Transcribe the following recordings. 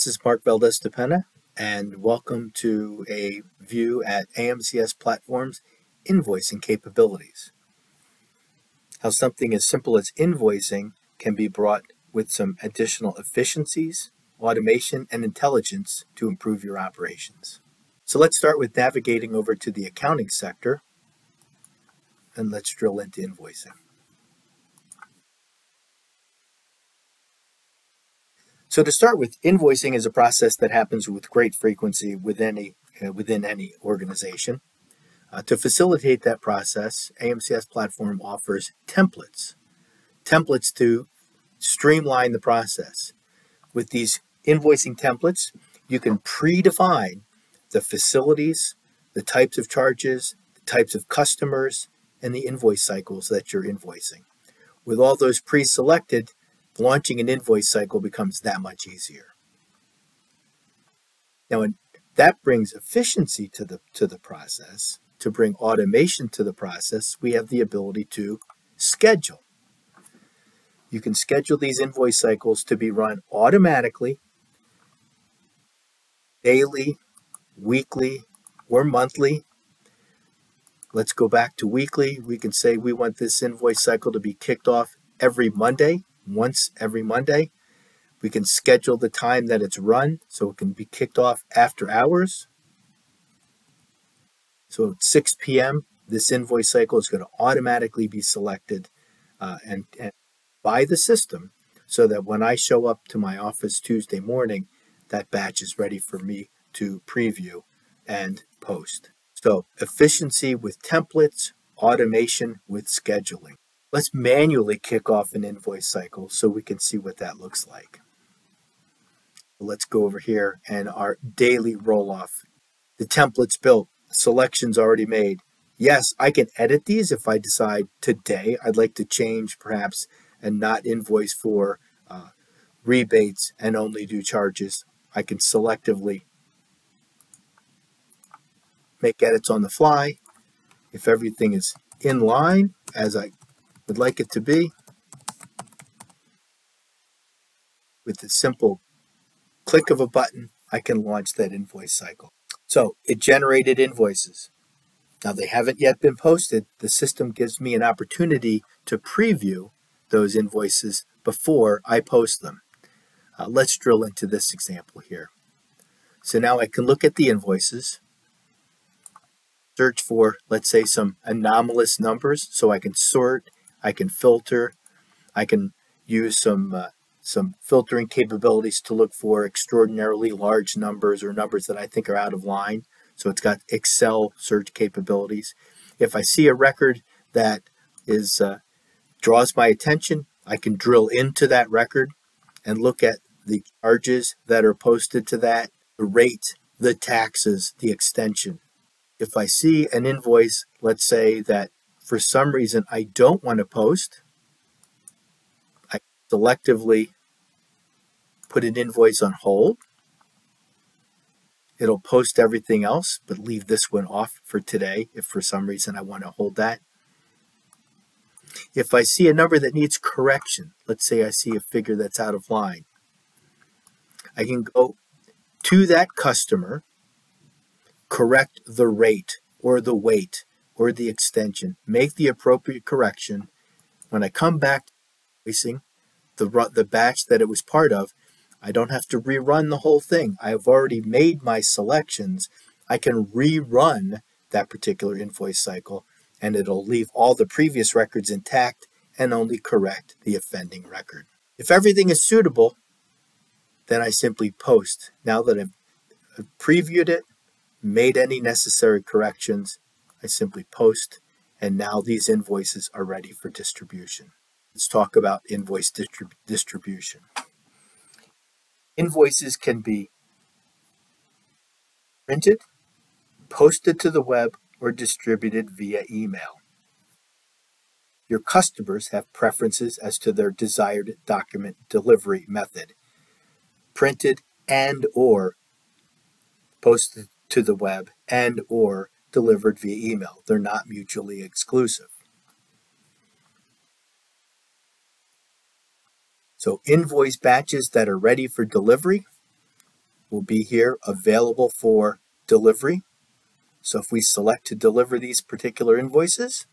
This is Mark Valdez Depena, and welcome to a view at AMCS Platform's invoicing capabilities. How something as simple as invoicing can be brought with some additional efficiencies, automation, and intelligence to improve your operations. So let's start with navigating over to the accounting sector, and let's drill into invoicing. So to start with, invoicing is a process that happens with great frequency within any, uh, within any organization. Uh, to facilitate that process, AMCS Platform offers templates, templates to streamline the process. With these invoicing templates, you can predefine the facilities, the types of charges, the types of customers, and the invoice cycles that you're invoicing. With all those pre-selected, launching an invoice cycle becomes that much easier. Now, that brings efficiency to the, to the process. To bring automation to the process, we have the ability to schedule. You can schedule these invoice cycles to be run automatically, daily, weekly, or monthly. Let's go back to weekly. We can say we want this invoice cycle to be kicked off every Monday once every Monday. We can schedule the time that it's run so it can be kicked off after hours. So at 6 p.m., this invoice cycle is going to automatically be selected uh, and, and by the system so that when I show up to my office Tuesday morning, that batch is ready for me to preview and post. So efficiency with templates, automation with scheduling. Let's manually kick off an invoice cycle so we can see what that looks like. Let's go over here and our daily roll off. The template's built, selections already made. Yes, I can edit these if I decide today I'd like to change perhaps and not invoice for uh, rebates and only do charges. I can selectively make edits on the fly. If everything is in line as I would like it to be with the simple click of a button, I can launch that invoice cycle. So it generated invoices. Now they haven't yet been posted. The system gives me an opportunity to preview those invoices before I post them. Uh, let's drill into this example here. So now I can look at the invoices, search for, let's say, some anomalous numbers so I can sort I can filter. I can use some uh, some filtering capabilities to look for extraordinarily large numbers or numbers that I think are out of line. So it's got Excel search capabilities. If I see a record that is uh, draws my attention, I can drill into that record and look at the charges that are posted to that, the rate, the taxes, the extension. If I see an invoice, let's say that for some reason I don't want to post, I selectively put an invoice on hold. It'll post everything else, but leave this one off for today if for some reason I want to hold that. If I see a number that needs correction, let's say I see a figure that's out of line, I can go to that customer, correct the rate or the weight or the extension, make the appropriate correction. When I come back to the, the batch that it was part of, I don't have to rerun the whole thing. I've already made my selections. I can rerun that particular invoice cycle and it'll leave all the previous records intact and only correct the offending record. If everything is suitable, then I simply post. Now that I've previewed it, made any necessary corrections, I simply post, and now these invoices are ready for distribution. Let's talk about invoice distrib distribution. Invoices can be printed, posted to the web, or distributed via email. Your customers have preferences as to their desired document delivery method. Printed and or posted to the web and or delivered via email. They're not mutually exclusive. So invoice batches that are ready for delivery will be here available for delivery. So if we select to deliver these particular invoices,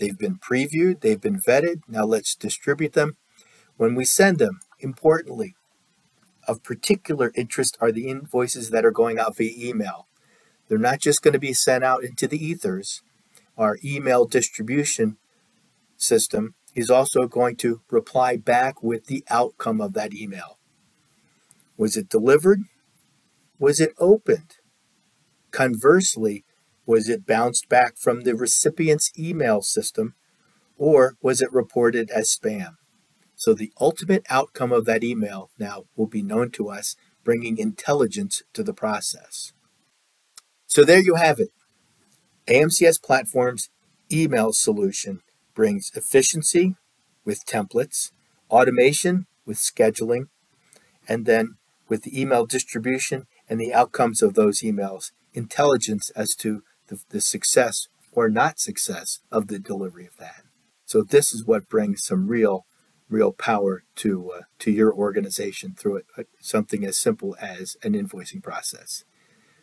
they've been previewed, they've been vetted. Now let's distribute them. When we send them, importantly, of particular interest are the invoices that are going out via email. They're not just going to be sent out into the ethers. Our email distribution system is also going to reply back with the outcome of that email. Was it delivered? Was it opened? Conversely, was it bounced back from the recipient's email system or was it reported as spam? So the ultimate outcome of that email now will be known to us, bringing intelligence to the process. So there you have it. AMCS Platform's email solution brings efficiency with templates, automation with scheduling, and then with the email distribution and the outcomes of those emails, intelligence as to the, the success or not success of the delivery of that. So this is what brings some real real power to uh, to your organization through it, uh, something as simple as an invoicing process.